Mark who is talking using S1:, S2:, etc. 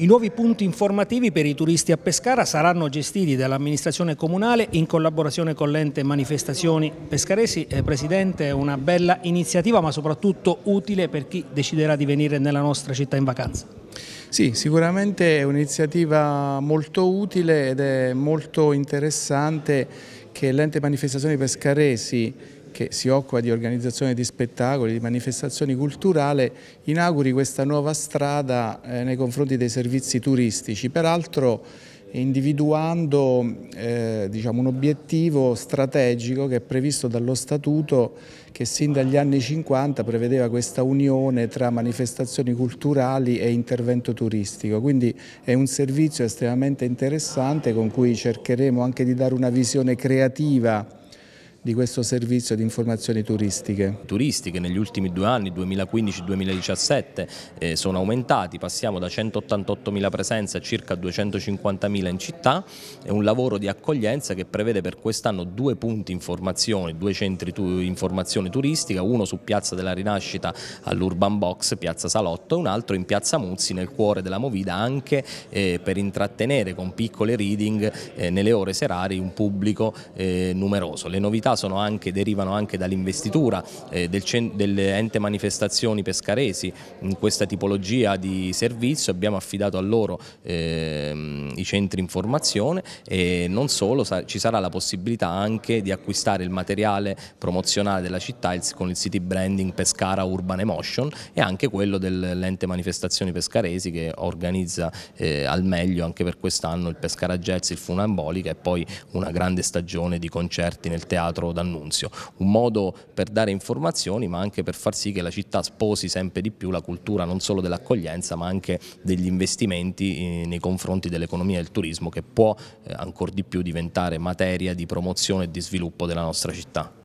S1: I nuovi punti informativi per i turisti a Pescara saranno gestiti dall'amministrazione comunale in collaborazione con l'ente Manifestazioni Pescaresi. Eh, Presidente, una bella iniziativa ma soprattutto utile per chi deciderà di venire nella nostra città in vacanza.
S2: Sì, sicuramente è un'iniziativa molto utile ed è molto interessante che l'ente Manifestazioni Pescaresi che si occupa di organizzazione di spettacoli, di manifestazioni culturali, inauguri questa nuova strada eh, nei confronti dei servizi turistici. Peraltro individuando eh, diciamo, un obiettivo strategico che è previsto dallo Statuto che sin dagli anni 50 prevedeva questa unione tra manifestazioni culturali e intervento turistico, quindi è un servizio estremamente interessante con cui cercheremo anche di dare una visione creativa di questo servizio di informazioni turistiche.
S3: Turistiche negli ultimi due anni, 2015-2017, eh, sono aumentati, passiamo da 188.000 presenze a circa 250.000 in città, è un lavoro di accoglienza che prevede per quest'anno due punti informazioni, due centri tu informazione turistica, uno su Piazza della Rinascita all'Urban Box, Piazza Salotto e un altro in Piazza Muzzi nel cuore della Movida anche eh, per intrattenere con piccole reading eh, nelle ore serali un pubblico eh, numeroso. Le novità anche, derivano anche dall'investitura eh, del, dell'ente manifestazioni pescaresi in questa tipologia di servizio, abbiamo affidato a loro eh, i centri informazione e non solo, sa ci sarà la possibilità anche di acquistare il materiale promozionale della città il, con il city branding Pescara Urban Emotion e anche quello dell'ente manifestazioni pescaresi che organizza eh, al meglio anche per quest'anno il Pescara Jazz, il Funambolica e poi una grande stagione di concerti nel teatro teatro d'Annunzio, un modo per dare informazioni ma anche per far sì che la città sposi sempre di più la cultura non solo dell'accoglienza ma anche degli investimenti eh, nei confronti dell'economia e del turismo che può eh, ancora di più diventare materia di promozione e di sviluppo della nostra città.